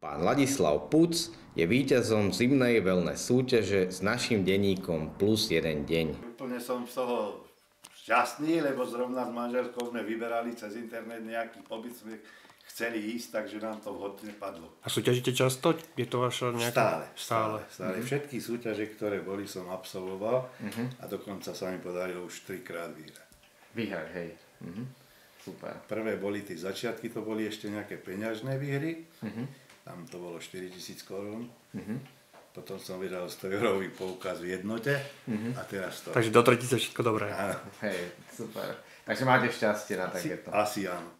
Pán Ladislav Puc je víťazom zimnej wellness súťaže s našim denníkom plus jeden deň. Úplne som z toho šťastný, lebo zrovna s manželskou sme vyberali cez internet nejaký pobyt, sme chceli ísť, takže nám to vhodne padlo. A súťažíte často? Je to vaša nejaká... Stále, stále, stále. Mm-hmm. Všetky súťaže, ktoré boli, som absolvoval mm-hmm. a dokonca sa mi podarilo už trikrát vyhrať. Vyhrať, hej. Mm-hmm. Super. Prvé boli tie začiatky, to boli ešte nejaké peňažné výhry. Mm-hmm tam to bolo 4000 korún. Uh-huh. Potom som vyhral 100 eurový poukaz v jednote uh-huh. a teraz to. Takže do 3000 všetko dobré. Hej, super. Takže máte šťastie na asi, takéto. Asi áno.